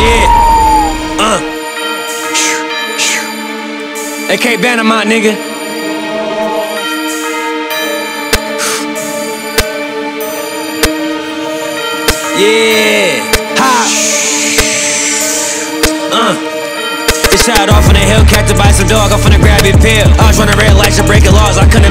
Yeah. Uh. AK Bandamont, nigga. Yeah. Ha. Uh. Shot off on a Hellcat to buy some dog, I'm finna grab it pill. I was running red lights and breaking laws, I couldn't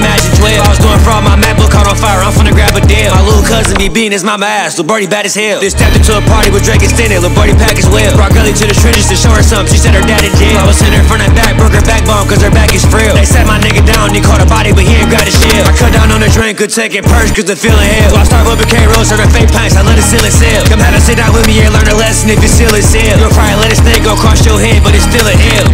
cousin be beating his mama ass, Lil Birdie bad as hell. Then stepped into a party with Drake extended, Lil Birdie pack as well. Brought Gully to the trenches to show her something, she said her dad in jail. I was sitting her front and back, broke her backbone cause her back is frail. They set my nigga down, he caught a body, but he ain't got a shell. I cut down on the drink, could take it purse cause the feeling hell. So I start with K Rose, serving fake pints, I let it seal it sell. Come have a sit down with me and learn a lesson if you seal it sell. You'll probably let a snake go across your head, but it's still an L.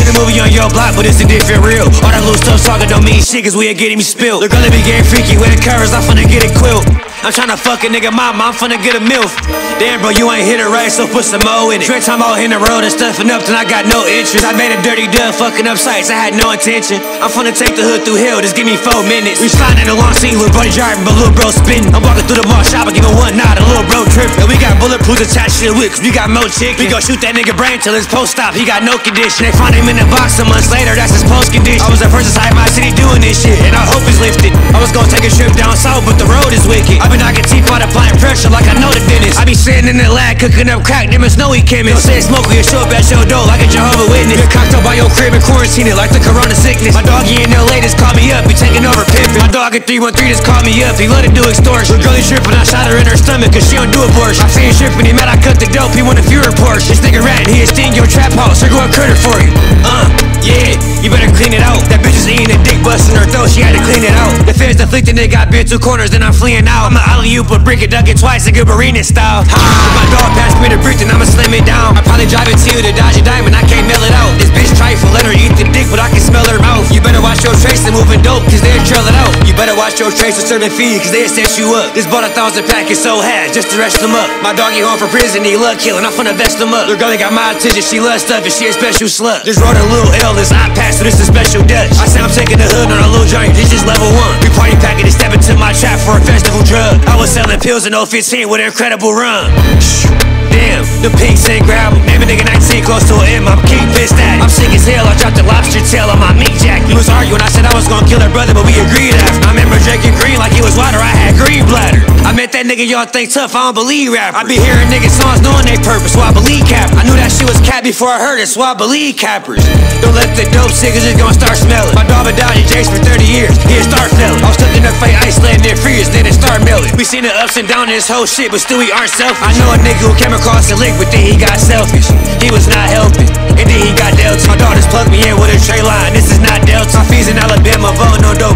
In the movie on your block, but it's a different real. All that little stuff talking don't mean shit, cause we ain't getting me spilled. They're gonna be getting freaky with the covers, I'm finna get it quilt. I'm tryna fuck a nigga mama, I'm finna get a MILF. Damn, bro, you ain't hit it right, so put some mo in it. Drink time all in the road and stuffing up, then I got no interest. I made a dirty dub, fucking up sights, I had no intention. I'm finna take the hood through hell, just give me four minutes. We sliding in a long scene, little buddy driving, but little bro spinning. I'm walking through the mall shop, I give him one nod, a little bro tripping. And we got bulletproofs attached to the whip, cause we got mo chick. We gon' shoot that nigga brain till his post stop, he got no condition. They find him in the box a month later, that's his post condition. I was the first inside my city doing this shit, and I hope it's lifted. I was gonna take a trip down south, but the road is wicked. I been knocking teeth out, applying pressure like I know the dentist. I be sitting in the lab, cooking up crack, them is snowy chemist. Don't say smoke, you show up at your door like a Jehovah Witness. Get cocked up by your crib and quarantine it like the corona sickness. My doggy in LA just called me up, he taking over pimpin'. My dog at 313 just called me up, he love to do extortion. Girl, he trippin', I shot her in her stomach, cause she don't do abortion. I fiend trippin', he mad I cut the dope, he want a few reports. This nigga ratting, he'll sting your trap house, here go a critter for you. Uh, yeah, you better clean it out. That bitch is eating dick busting her throat, she had to clean it out. The feds afflicted, they got bent two corners, and I'm fleeing out. I'm a alley oop, but brick it, duck it twice, a good Barina style. Ha! My dog passed me the brick, then I'ma slam it down. I probably drive it to you to dodge a diamond, I can't mail it out. This bitch trifle, let her eat better watch your trace and serving feed, cause they'll set you up. This bought a thousand packets so had, just to rest them up. My doggy home from prison, he love killing, I'm finna vest them up. Little girl got my attention, she loves stuff, and she a special slut. Just road a little L, this I pass, so this is special Dutch. I say I'm taking the hood on a little joint, this is level one. We party packing and step into my trap for a festival drug. I was selling pills in 015 with an incredible run. Damn, the pinks ain't gravel. Name a nigga 19 close to an M, I'm king pissed at it. I'm sick as hell, I dropped the lobster tail on my meat jacket. We was arguing, I said I was gonna kill her brother, but that nigga, y'all think tough, I don't believe rappers. I be hearing niggas songs knowing they purpose, so I believe cap. I knew that shit was cap before I heard it, so I believe cappers. Don't let the dope sickers just gonna start smelling. My dog been down in Jace for 30 years, he a star felon. I was stuck in the fight, Iceland, then freeze, then it start melting. We seen the ups and downs in this whole shit, but still we aren't selfish. I know a nigga who came across a lick, but then he got selfish. He was not helping, and then he got dealt. My daughters plugged me in with a tray line, this is not Delta. My fees in Alabama, vote no dope,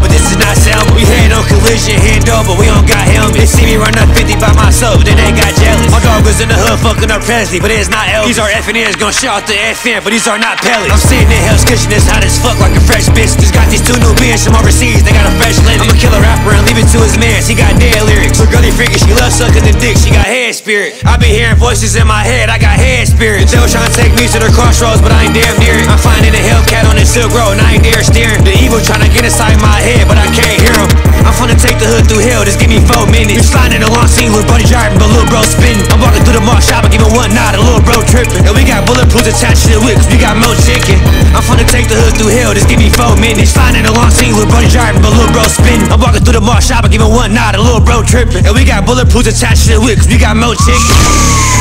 dog was in the hood fucking up Presley, but it's not Elvis. These are FNNs gonna shout out the FN, but these are not pellets. I'm sitting in Hell's Kitchen, it's hot as fuck like a fresh bitch. Just got these two new beers from overseas, they got a fresh linen. I'ma kill a rapper and leave it to his mans, he got dead lyrics. Her girlie freaky, she loves sucking the dick, she got head spirit. I be hearing voices in my head, I got head spirit. They was trying to take me to the crossroads, but I ain't damn near it. I'm finding a Hellcat on this Silk Road, and I ain't there steering. The evil trying to get inside my head, but I can't hear him. Hood through hell, just give me four minutes. We sliding in a long scene, little buddy driving, but little bro spinning. I'm walking through the mall shop, I give him one nod, a little bro tripping. And we got bulletproofs attached to the whip, cause we got mo chicken. I'm finna take the hood through hell, just give me four minutes. Sliding in a long scene, little buddy driving, but little bro spinning. I'm walking through the mall shop, I give him one nod, a little bro tripping. And we got bulletproofs attached to the whip, cause we got mo chicken.